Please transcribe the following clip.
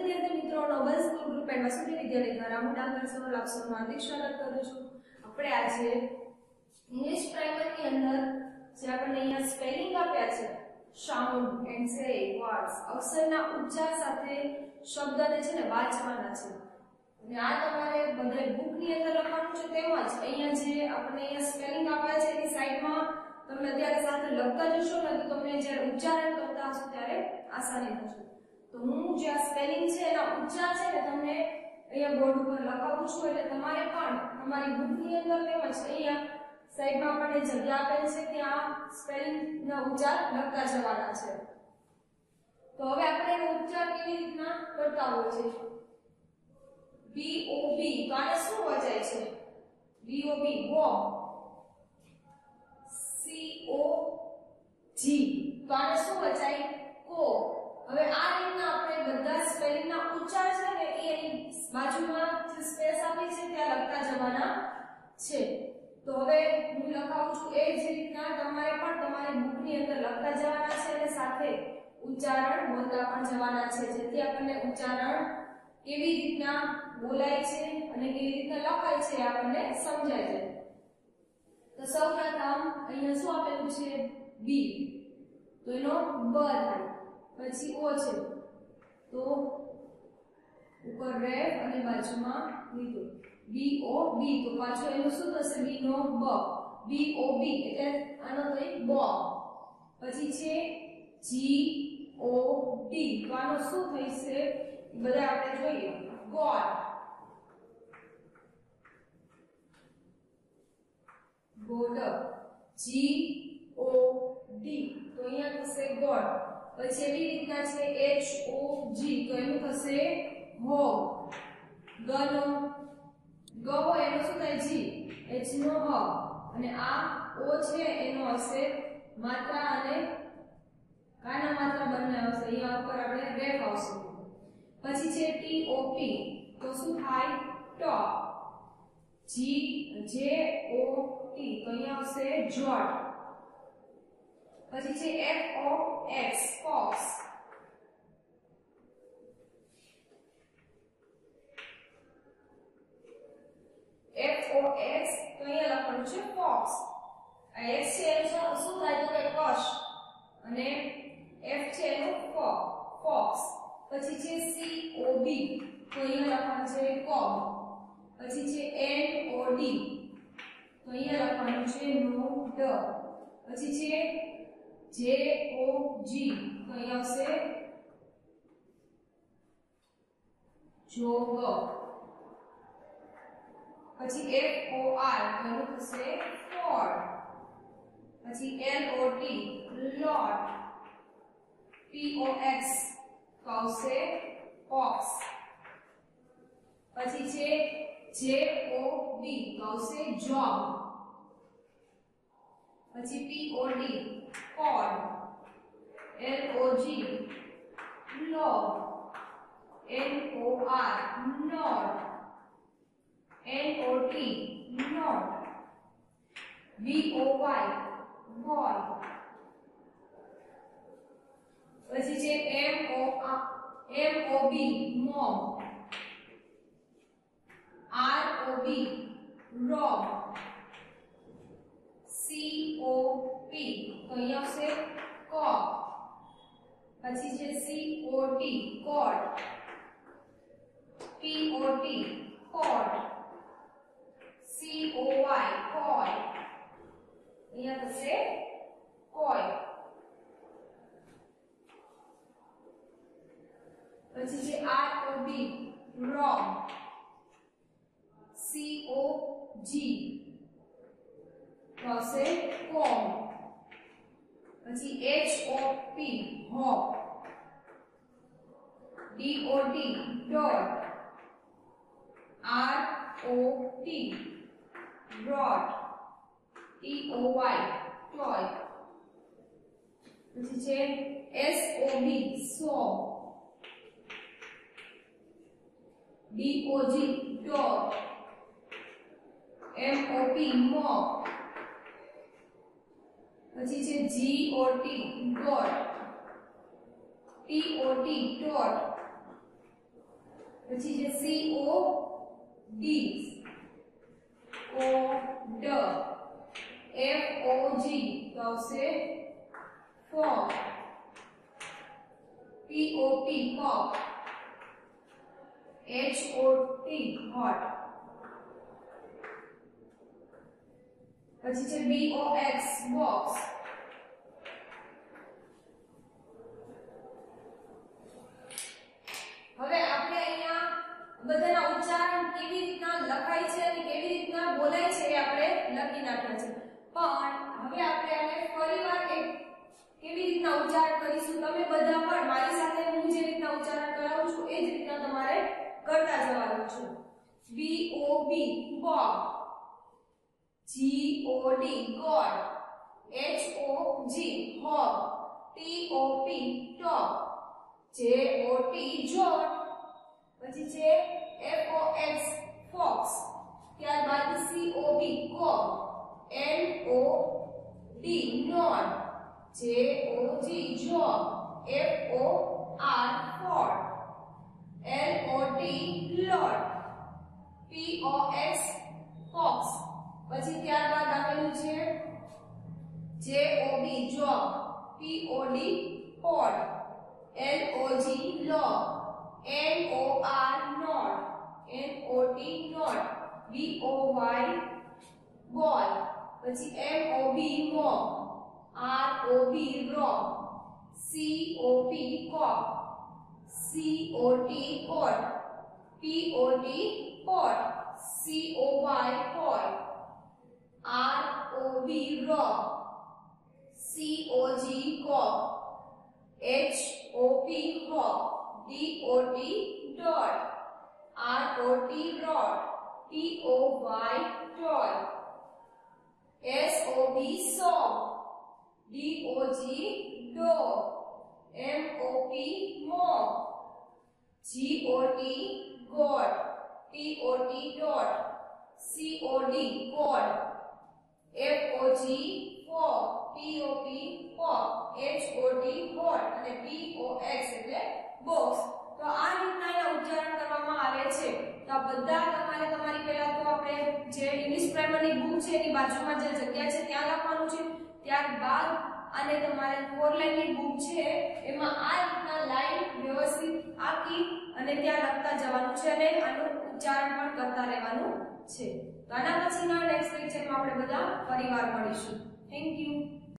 વિદ્યાર્થી મિત્રો noble school group and Vasanti Vidyalaya દ્વારા હું ડાંગર સરોલ આપ સૌનું હાર્દિક સ્વાગત કરું છું. આપણે આજે ઇંગ્લિશ પ્રાઇમરની અંદર જે આપણને અહીંયા સ્પેલિંગ આપ્યા છે સાઉન્ડ એન્ડ સે વર્ડ્સ અક્ષરના ઉચ્ચાર સાથે શબ્દને છે ને વાંચવાના છે. અને આ તમારે બધે બુકની અંદર લખવાનું છે તેમજ અહીંયા જે આપણને અહીંયા સ્પેલિંગ આપ્યા છે એની સાઈડમાં તમે અત્યારે સાથે લખતા જશો ને તો તમને જ્યારે ઉચ્ચારણ કરતા હશો ત્યારે આસાની થશે. જે આ સ્પેલિંગ છે, એના ઉચ્ચાર છે ને તમને અહીંયા બોર્ડ ઉપર લખાવું છું, એટલે તમારે પણ તમારી બુકની અંદર તેમજ અહીંયા સાઈડમાં આપણને જગ્યા આપેલ છે ત્યાં સ્પેલિંગના ઉચ્ચાર લખતા જવાના છે. તો હવે આપણે એનો ઉચ્ચાર કેવી રીતના કરતા હોય છે બી ઓ બી તો આને શું વચાય છે? બી ઓ બી ઓ જી તો આને શું વચાય કો. હવે આ રીતના બાજુમાં જે સ્પેસ આપી છે, ત્યાં લખતા જવાના છે. તો હવે હું લખાવું છું એ જ રીતના તમારે પણ તમારી બુકની અંદર લખતા જવાના છે અને સાથે ઉચ્ચારણ બોલતા પણ જવાના છે. જેથી આપણને ઉચ્ચારણ કેવી રીતના બોલાય છે અને કેવી રીતના લખાય છે આપણને સમજાય છે તો સૌપ્રથમ અહીંયા શું આપેલું છે? બી તો એનો બ થાય. પછી ઓ છે. તો ઉપર રેફ અને બાજુમાં લીધો. બી ઓ બી તો પાછો એનું શું થશે? બી નો બ. બી ઓ બી એટલે આનો થઈ બ. પછી છે જી ઓ ડી તો આનો શું થશે બધા આપણે જોઈએ. God god G O D તો અહીંયા થશે ગોડ પછી એવી રીતના છે એચ ઓ જી તો એનું થશે હો, ગનો ગો એનો શું થાય? જી, એચ નો હ. અને આ ઓ છે એનો હશે માત્રા અને કાના માત્રા બંને આવશે અહીંયા ઉપર આપણે રેફ આવશે. પછી છે ટી ઓ પી. તો શું થાય? ટોપ. જી, જે ઓ ટી તો અહીંયા આવશે જોટ પછી છે F O X fox F O X તો અહીંયા લખવાનું છે ફોક્સ આ એક્સ છે એનું શું થાય તો કે કશ અને એફ છે એનું ફ ફોક્સ પછી છે સી ઓ બી તો અહીંયા લખવાનું છે કોબ પછી છે એન ઓ ડી તો અહીંયા લખવાનું છે નો ડ. પછી છે જે ઓ જી તો અહીંયા આવશે જોગ. પછી એફ ઓ આર તો એનું થશે ફોર્ડ. પછી L O T lot. P O X તો આવશે પોક્સ પછી છે જે ઓ બી તો આવશે જોબ પછી P O D pod l o g log n o r nod n o t nod b o y boy પછી છે m o m o b mom r o b rob C O P તો અહીંયા આવશે કોપ પછી છે C O T કોટ P O T કોટ C O Y કોય અહીંયા થશે કોય પછી છે R O D rod C O G થશે કોમ. પછી H O P hop D O T dot R O T rot T O Y toy પછી છે S O B sob D O G dog M O P mop પછી છે G O T got T O T tot પછી છે C O D cod F O G તો આવશે fog P O P O H hot. પછી છે B O x box હવે આપણે અહીંયા બધાના ઉચ્ચારણ કેવી રીતના લખાય છે અને કેવી રીતના બોલાય છે એ આપણે લખી નાખ્યા છે. પણ હવે આપણે આને ફરીવાર એક કેવી રીતના ઉચ્ચારણ કરીશું? તમે બધા પણ મારી સાથે હું જે રીતના ઉચ્ચારણ કરાવું છું એ જ રીતના તમારે કરતા જવાનું છે. B O B bob G O D god. H O G hog T O P top. J O T jot પછી છે એફ ઓ એક્સ ફોક્સ. ત્યારબાદ C O B cob N O D nod J O G jog F O R ford L O T lot P O X fox પછી ત્યારબાદ આવેલું છે J O B job P O D pod L O G log N O R not N O T not B O Y ball પછી M O B mop R O B rock C O P cop C O T pot P O T pot C O Y pot R O B rock C O G cop H O P hop, D O T dot, R O T rod, T O Y toy, S O B saw, D O G dog, M O P mop, G O T god, T O T dot, C O D God F O G fog, P O P pop, H O D hot અને B O X એટલે box તો આ રીતના ઉચ્ચારણ કરવામાં આવે છે તો આ બધા તમારે તમારી પહેલા તો આપણે જે ઇંગ્લિશ પ્રાઇમરની બુક છે, એની બાજુમાં જે જગ્યા છે, ત્યાં લખવાનું છે. ત્યારબાદ અને તમારે ફોર લાઈનની બુક છે, એમાં આ રીતના લાઈન વ્યવસ્થિત આપી અને ત્યાં લખતા જવાનું છે અને આનું ઉચ્ચારણ પણ કરતા રહેવાનું છે. તો આના પછીના નેક્સ્ટ લેક્ચરમાં આપણે બધા પરિવાર મળીશું. Thank you